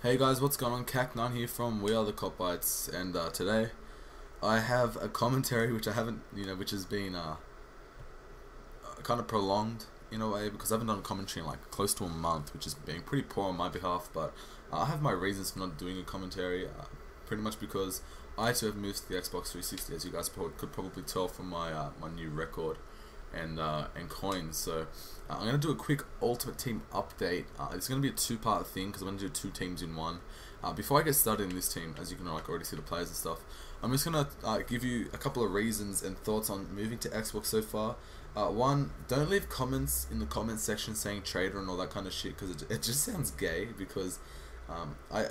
Hey guys, what's going on? Cac9 here from We Are the Kopitez, and uh, today I have a commentary which I haven't, you know, which has been uh, kind of prolonged in a way because I haven't done a commentary in like close to a month, which is being pretty poor on my behalf. But uh, I have my reasons for not doing a commentary, uh, pretty much because I too have moved to the Xbox 360, as you guys could probably tell from my uh, my new record and uh, and coins. So uh, I'm gonna do a quick Ultimate Team update. Uh, it's gonna be a two-part thing because I'm gonna do two teams in one. Uh, before I get started in this team, as you can like already see the players and stuff, I'm just gonna uh, give you a couple of reasons and thoughts on moving to Xbox so far. Uh, one, don't leave comments in the comments section saying trader and all that kind of shit because it, it just sounds gay. Because um, I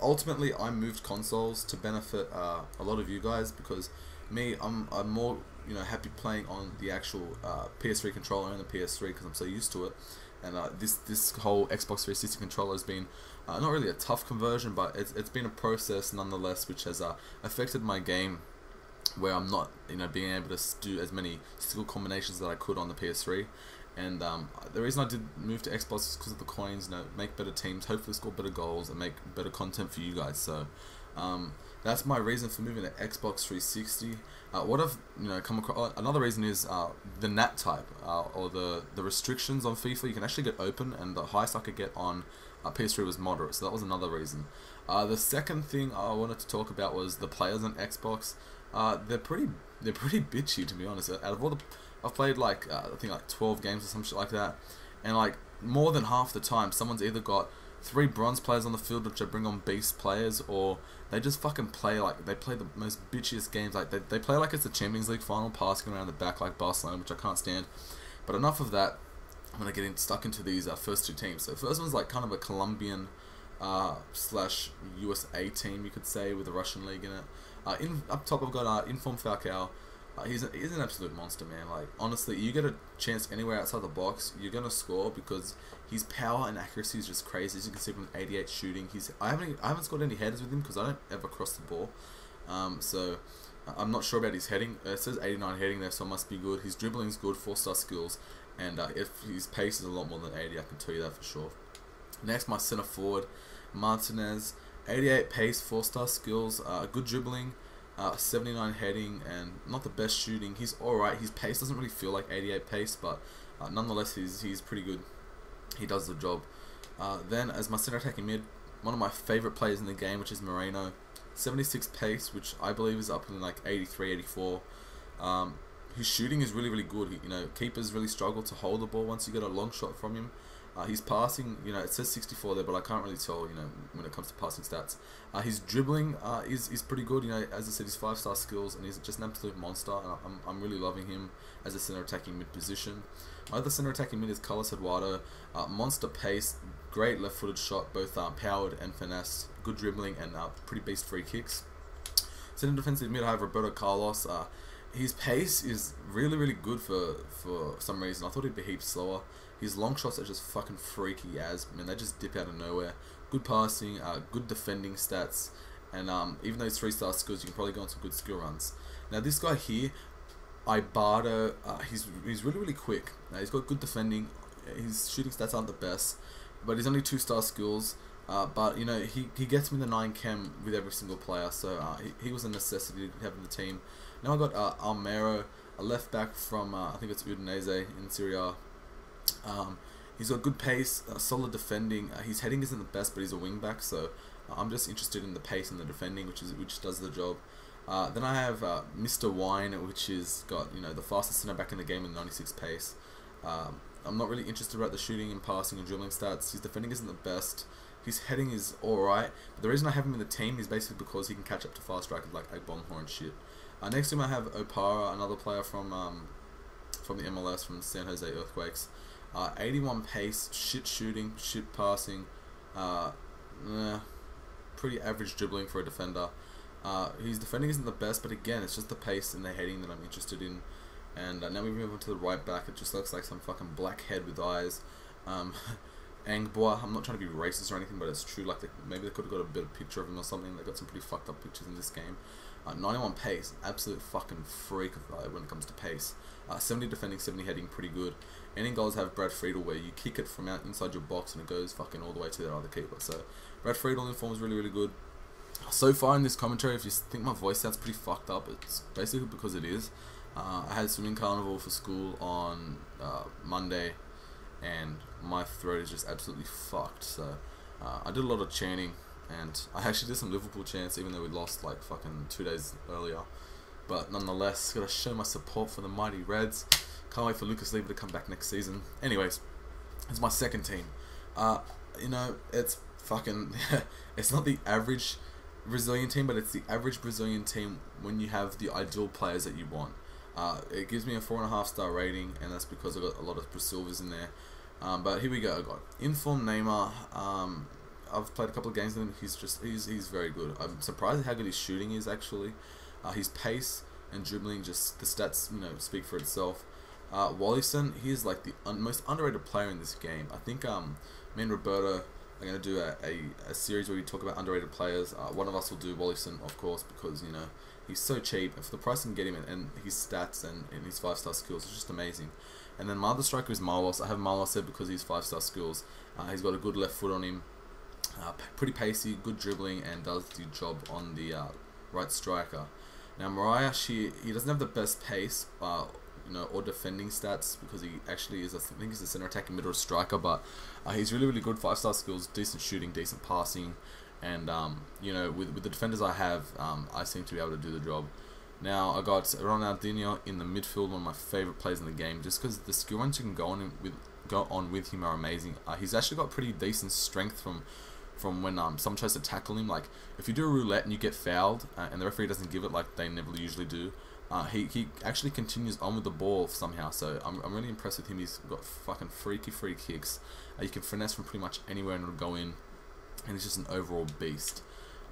ultimately I moved consoles to benefit a lot of you guys because me I'm, I'm more you know happy playing on the actual uh, PS3 controller and the PS3 because I'm so used to it and uh, this this whole Xbox 360 controller has been uh, not really a tough conversion but it's, it's been a process nonetheless which has uh, affected my game where I'm not you know being able to do as many skill combinations that I could on the PS3 and um, the reason I did move to Xbox is because of the coins, you know, make better teams, hopefully score better goals, and make better content for you guys. So um, that's my reason for moving to Xbox 360. Uh, what I've you know come across another reason is uh, the NAT type uh, or the the restrictions on FIFA. You can actually get open, and the highest I could get on uh, PS3 was moderate. So that was another reason. Uh, the second thing I wanted to talk about was the players on Xbox. Uh, they're pretty they're pretty bitchy to be honest. Out of all the I've played like I think like 12 games or some shit like that, and like more than half the time someone's either got three bronze players on the field which I bring on beast players or they just fucking play like they play the most bitchiest games. Like they, they play like it's the Champions League final passing around the back like Barcelona which I can't stand. But enough of that. I'm gonna get in, stuck into these uh, first two teams. So first one's like kind of a Colombian uh, slash USA team you could say with the Russian league in it. Uh, in up top I've got uh, Inform Falcao he's, a, he's an absolute monster, man. Like, honestly, you get a chance anywhere outside the box, you're going to score because his power and accuracy is just crazy. As you can see from 88 shooting, he's I haven't I haven't scored any headers with him because I don't ever cross the ball. Um, so, I'm not sure about his heading. Uh, it says 89 heading there, so it must be good. His dribbling is good, 4-star skills, and uh, if his pace is a lot more than 80, I can tell you that for sure. Next, my center forward, Martinez, 88 pace, 4-star skills, uh, good dribbling, uh, 79 heading and not the best shooting. He's alright. His pace doesn't really feel like 88 pace, but uh, nonetheless, he's, he's pretty good. He does the job. Uh, then, as my center attacking mid, one of my favorite players in the game, which is Moreno. 76 pace, which I believe is up in like 83, 84. Um, his shooting is really, really good. He, you know, keepers really struggle to hold the ball once you get a long shot from him. Uh, his passing, you know, it says 64 there, but I can't really tell, you know, when it comes to passing stats. Uh, his dribbling uh, is, is pretty good, you know, as I said, he's five-star skills, and he's just an absolute monster, and I'm, I'm really loving him as a center attacking mid position. My other center attacking mid is Carlos Eduardo, uh, monster pace, great left-footed shot, both uh, powered and finesse, good dribbling, and uh, pretty beast free kicks. Center defensive mid, I have Roberto Carlos, his pace is really, really good for, for some reason. I thought he'd be heaps slower. His long shots are just fucking freaky as, man. They just dip out of nowhere. Good passing, uh, good defending stats, and um, even though he's three star skills, you can probably go on some good skill runs. Now this guy here, Ibarra, uh, he's he's really really quick. Now, he's got good defending. His shooting stats aren't the best, but he's only two star skills. Uh, but you know he, he gets me the nine chem with every single player, so uh, he, he was a necessity to have in the team. Now I got uh, Armero, a left back from uh, I think it's Udinese in Serie A. Um, he's got good pace, uh, solid defending. Uh, his heading isn't the best, but he's a wing back, so uh, I'm just interested in the pace and the defending, which is which does the job. Uh, then I have uh, Mr. Wine, which is got you know the fastest center back in the game with 96 pace. Um, I'm not really interested about the shooting and passing and dribbling stats. His defending isn't the best. His heading is alright, but the reason I have him in the team is basically because he can catch up to fast strikers like Agbonlahor and shit. Uh, next him I have Opara, another player from um, from the MLS from San Jose Earthquakes. Uh, 81 pace, shit shooting, shit passing, uh, eh, pretty average dribbling for a defender. Uh, his defending isn't the best, but again, it's just the pace and the heading that I'm interested in. And uh, now we move on to the right back. It just looks like some fucking black head with eyes. Um, Angbwa. I'm not trying to be racist or anything, but it's true. Like they, maybe they could have got a bit better picture of him or something. They got some pretty fucked up pictures in this game. Uh, 91 pace, absolute fucking freak uh, when it comes to pace. Uh, 70 defending, 70 heading, pretty good. Any goals have Brad Friedel where you kick it from out inside your box and it goes fucking all the way to their other keeper. So Brad Friedel in form is really really good. So far in this commentary, if you think my voice sounds pretty fucked up, it's basically because it is. Uh, I had swimming carnival for school on uh, Monday, and my throat is just absolutely fucked. So uh, I did a lot of chanting, and I actually did some Liverpool chants, even though we lost like fucking two days earlier. But nonetheless, gotta show my support for the mighty Reds. Can't wait for Lucas Leiva to come back next season. Anyways, it's my second team. Uh, you know, it's fucking. it's not the average Brazilian team, but it's the average Brazilian team when you have the ideal players that you want. Uh, it gives me a four and a half star rating, and that's because I got a lot of Silvers in there. Um, but here we go. I got inform Neymar. Um, I've played a couple of games with him. He's just he's he's very good. I'm surprised how good his shooting is actually. Uh, his pace and dribbling, just the stats you know speak for itself. Uh, Wallison, is like the un most underrated player in this game. I think um, me and Roberto are going to do a, a, a, series where we talk about underrated players. Uh, one of us will do Wallison, of course, because you know he's so cheap, and for the price I can get him, and, and his stats and, and his five star skills, it's just amazing. And then my other striker is Marlos. I have Marlos there because he's five star skills. Uh, he's got a good left foot on him, uh, pretty pacey, good dribbling, and does the job on the uh, right striker. Now Mariah, she he doesn't have the best pace, uh, you know, or defending stats because he actually is, I think he's a center attacking middle striker, but uh, he's really really good, five star skills, decent shooting, decent passing, and um, you know, with with the defenders I have, um, I seem to be able to do the job. Now I got Ronaldinho in the midfield, one of my favorite players in the game, just because the skill runs you can go on with go on with him are amazing. Uh, he's actually got pretty decent strength from from when um someone tries to tackle him. Like if you do a roulette and you get fouled uh, and the referee doesn't give it like they never usually do, uh, he he actually continues on with the ball somehow. So I'm I'm really impressed with him. He's got fucking freaky free kicks. Uh, you can finesse from pretty much anywhere and it'll go in, and he's just an overall beast.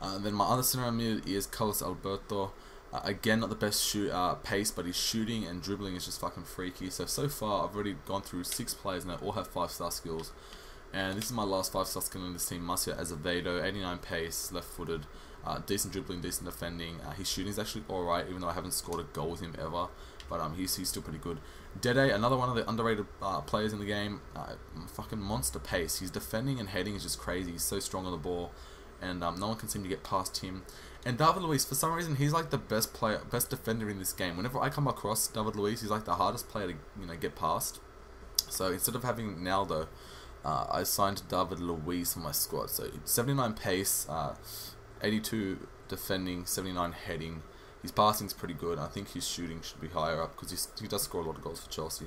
Uh, then my other center mid is Carlos Alberto. Uh, again, not the best shoot uh, pace, but his shooting and dribbling is just fucking freaky. So so far, I've already gone through six players and they all have five star skills. And this is my last five star skill in this team, Marcio Azevedo, 89 pace, left footed, uh, decent dribbling, decent defending. Uh, his shooting is actually alright, even though I haven't scored a goal with him ever. But um, he's, he's still pretty good. Dede, another one of the underrated uh, players in the game, uh, fucking monster pace. His defending and heading is just crazy. He's so strong on the ball, and um, no one can seem to get past him. And David Luiz, for some reason, he's like the best player, best defender in this game. Whenever I come across David Luiz, he's like the hardest player to you know get past. So instead of having Naldo, uh, I signed David Luiz for my squad. So 79 pace, uh, 82 defending, 79 heading. His passing's pretty good. I think his shooting should be higher up because he does score a lot of goals for Chelsea.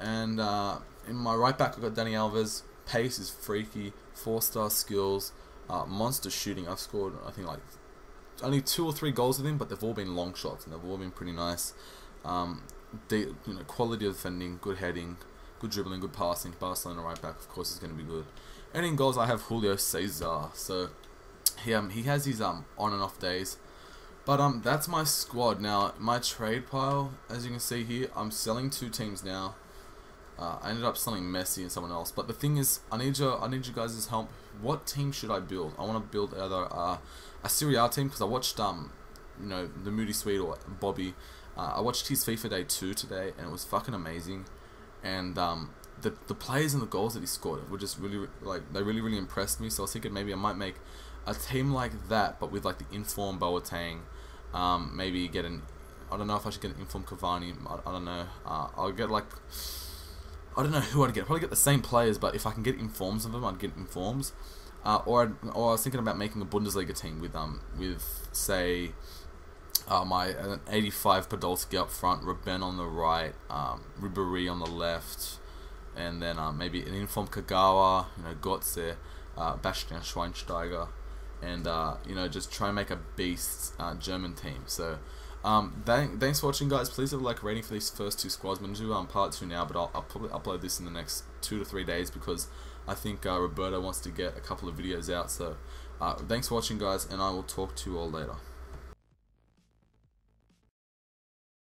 And uh, in my right back, I've got Dani Alves. Pace is freaky, four star skills, uh, monster shooting. I've scored, I think, like only two or three goals with him, but they've all been long shots and they've all been pretty nice. Um, you know, quality of defending, good heading, good dribbling, good passing. Barcelona right back, of course, is going to be good. And in goals, I have Julio Cesar. So he um, he has his um on and off days. But um, that's my squad now. My trade pile, as you can see here, I'm selling two teams now. Uh, I ended up selling Messi and someone else. But the thing is, I need your I need you guys' help. What team should I build? I want to build either uh, a Serie A team because I watched um, you know, the Moody Sweet or Bobby. Uh, I watched his FIFA Day 2 today, and it was fucking amazing. And um, the the plays and the goals that he scored were just really like they really really impressed me. So I was thinking maybe I might make a team like that, but with like the informed Boateng. Um, maybe get an I don't know if I should get an informed Cavani. I, I don't know. Uh, I'll get like I don't know who I'd get. Probably get the same players, but if I can get informs of them, I'd get informs. Uh, or, I'd, or I was thinking about making a Bundesliga team with um with say uh, my uh, 85 Podolski up front, Robben on the right, um, Ribery on the left, and then uh, maybe an informed Kagawa, you know, Götze, uh, Bastian Schweinsteiger, and uh, you know just try and make a beast uh, German team. So. Um, thank, thanks for watching, guys. Please have a like rating for these first two squads. I'm to do um, part two now, but I'll, I'll probably upload this in the next two to three days because I think uh, Roberto wants to get a couple of videos out. So uh, thanks for watching, guys, and I will talk to you all later.